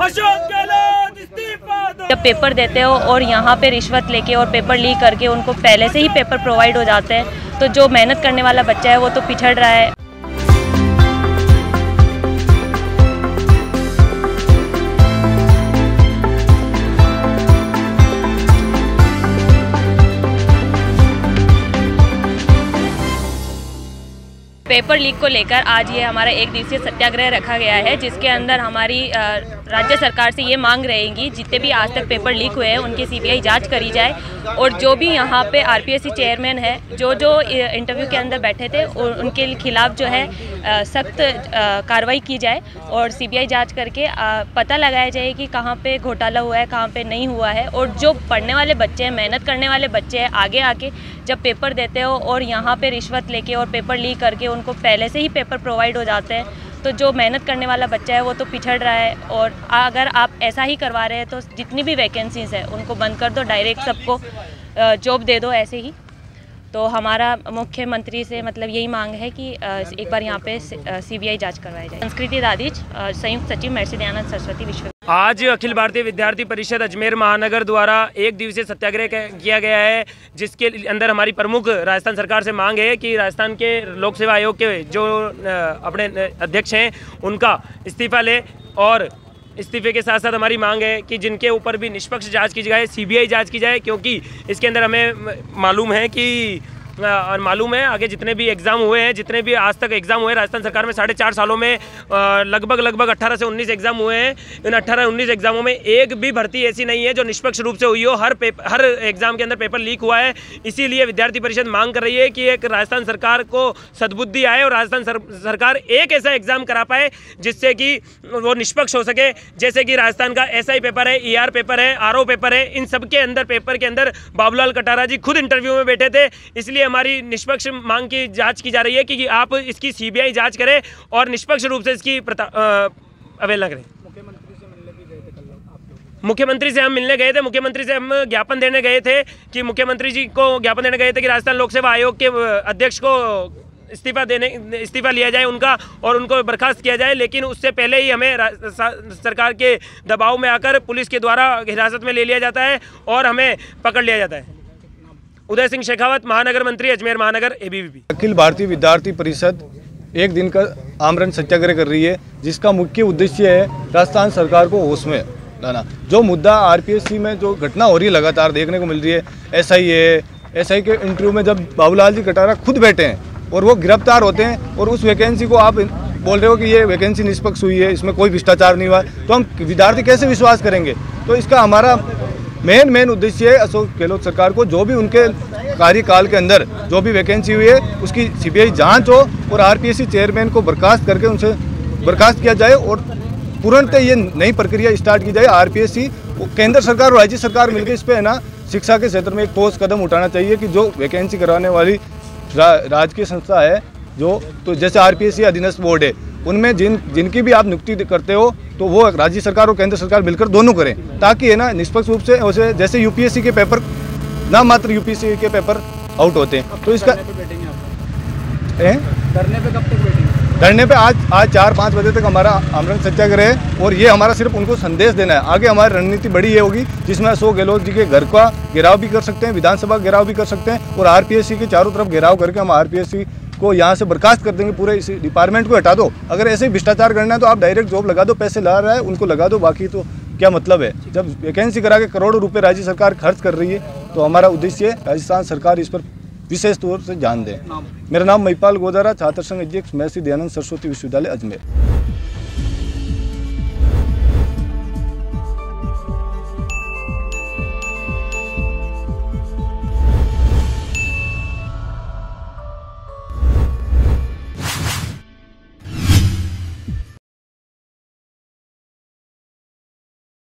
अशोक जब पेपर देते हो और यहाँ पे रिश्वत लेके और पेपर लीक करके उनको पहले से ही पेपर प्रोवाइड हो जाते हैं तो जो मेहनत करने वाला बच्चा है वो तो पिछड़ रहा है। पेपर लीक को लेकर आज ये हमारा एक दिवसीय सत्याग्रह रखा गया है, जिसके अंदर हमारी राज्य सरकार से ये मांग रहेगी, जितने भी आज तक पेपर लीक हुए हैं, उनकी सीबीआई जाँच करी जाए, और जो भी यहाँ पे आरपीएससी चेयरमैन है, जो जो इंटरव्यू के अंदर बैठे थे उनके खिलाफ जो है सख्त कार्रवाई की जाए, और सीबीआई जाँच करके पता लगाया जाए कि कहाँ पे घोटाला हुआ है, कहाँ पे नहीं हुआ है, और जो पढ़ने वाले बच्चे हैं, मेहनत करने वाले बच्चे हैं आगे आके जब पेपर देते हो, और यहाँ पे रिश्वत लेके और पेपर लीक करके उनको पहले से ही पेपर प्रोवाइड हो जाते हैं। तो जो मेहनत करने वाला बच्चा है, वो तो पिछड़ रहा है और अगर आप ऐसा ही करवा रहे हैं तो जितनी भी वैकेंसीज है, उनको बंद कर दो डायरेक्ट सबको जॉब दे दो ऐसे ही। तो हमारा मुख्यमंत्री से मतलब यही मांग है कि एक बार यहाँ पे सीबीआई जाँच करवाई जाए। संस्कृति दादीज संयुक्त सचिव महर्षि दयानंद सरस्वती विश्व आज अखिल भारतीय विद्यार्थी परिषद अजमेर महानगर द्वारा एक दिवसीय सत्याग्रह किया गया है, जिसके अंदर हमारी प्रमुख राजस्थान सरकार से मांग है कि राजस्थान के लोक सेवा आयोग के जो अपने अध्यक्ष हैं, उनका इस्तीफा ले। और इस्तीफे के साथ साथ हमारी मांग है कि जिनके ऊपर भी निष्पक्ष जाँच की जाए, सीबीआई जाँच की जाए, क्योंकि इसके अंदर हमें मालूम है कि और मालूम है, आगे जितने भी एग्ज़ाम हुए हैं, जितने भी आज तक एग्ज़ाम हुए राजस्थान सरकार में साढ़े चार सालों में लगभग लगभग 18 से 19 एग्ज़ाम हुए हैं। इन 18 19 एग्ज़ामों में एक भी भर्ती ऐसी नहीं है जो निष्पक्ष रूप से हुई हो। हर पेपर हर एग्ज़ाम के अंदर पेपर लीक हुआ है। इसीलिए विद्यार्थी परिषद मांग कर रही है कि एक राजस्थान सरकार को सदबुद्धि आए और राजस्थान सरकार एक ऐसा एग्ज़ाम करा पाए जिससे कि वो निष्पक्ष हो सके। जैसे कि राजस्थान का एसआई पेपर है ईआर पेपर है आरओ पेपर है, इन सब के अंदर पेपर के अंदर बाबूलाल कटारा जी खुद इंटरव्यू में बैठे थे। इसलिए हमारी निष्पक्ष मांग की जाँच की जा रही है कि आप इसकी सीबीआई जाँच करें और निष्पक्ष रूप से इसकी अवेलना करें। मुख्यमंत्री से हम मिलने गए थे। मुख्यमंत्री से हम ज्ञापन देने गए थे कि मुख्यमंत्री जी को ज्ञापन देने गए थे कि राजस्थान लोक सेवा आयोग के अध्यक्ष को इस्तीफा देने इस्तीफा लिया जाए उनका और उनको बर्खास्त किया जाए लेकिन उससे पहले ही हमें सरकार के दबाव में आकर पुलिस के द्वारा हिरासत में ले लिया जाता है और हमें पकड़ लिया जाता है। उदय सिंह शेखावत, महानगर मंत्री, अजमेर महानगर एबीवीपी अखिल भारतीय विद्यार्थी परिषद एक दिन का आमरण सत्याग्रह कर रही है, जिसका मुख्य उद्देश्य है राजस्थान सरकार को होश में लाना। जो मुद्दा आरपीएससी में जो घटना हो रही है लगातार देखने को मिल रही है एसआई है एसआई के इंटरव्यू में जब बाबूलाल जी कटारा खुद बैठे हैं और वो गिरफ़्तार होते हैं और उस वैकेंसी को आप बोल रहे हो कि ये वैकेंसी निष्पक्ष हुई है, इसमें कोई भ्रष्टाचार नहीं हुआ तो हम विद्यार्थी कैसे विश्वास करेंगे? तो इसका हमारा मेन मेन उद्देश्य है अशोक गहलोत सरकार को जो भी उनके कार्यकाल के अंदर जो भी वैकेंसी हुई है उसकी सीबीआई जाँच हो और आरपीएससी चेयरमैन को बर्खास्त करके उनसे बर्खास्त किया जाए और तुरंत ये नई प्रक्रिया स्टार्ट की जाए। आरपीएससी केंद्र सरकार और राज्य सरकार मिलकर इस पर है ना शिक्षा के क्षेत्र में एक ठोस कदम उठाना चाहिए कि जो वैकेंसी कराने वाली रा, राजकीय संस्था है जो तो जैसे आर आरपीएससी अधीनस्थ बोर्ड है उनमें जिन जिनकी भी आप नियुक्ति करते हो तो वो राज्य सरकार और केंद्र सरकार मिलकर दोनों करें ताकि है ना निष्पक्ष रूप से वैसे जैसे यूपीएससी के पेपर नाम मात्र यूपीएससी के पेपर आउट होते। हैं तो इसका हैं? धरने पे आज आज चार पाँच बजे तक हमारा आमरण सत्याग्रह है और ये हमारा सिर्फ़ उनको संदेश देना है। आगे हमारी रणनीति बड़ी ये होगी जिसमें अशोक गहलोत जी के घर का घेराव भी कर सकते हैं विधानसभा घेराव भी कर सकते हैं और आरपीएससी के चारों तरफ़ घेराव करके हम आरपीएससी को यहाँ से बर्खास्त कर देंगे पूरे इस डिपार्टमेंट को हटा दो। अगर ऐसे ही भ्रष्टाचार करना है तो आप डायरेक्ट जॉब लगा दो पैसे ला रहा है उनको लगा दो बाकी तो क्या मतलब है? जब वैकेंसी करा के करोड़ों रुपये राज्य सरकार खर्च कर रही है तो हमारा उद्देश्य है राजस्थान सरकार इस पर विशेष तौर से ध्यान दें। मेरा नाम महिपाल गोदारा छात्र संघ अध्यक्ष महसी दयानंद सरस्वती विश्वविद्यालय अजमेर।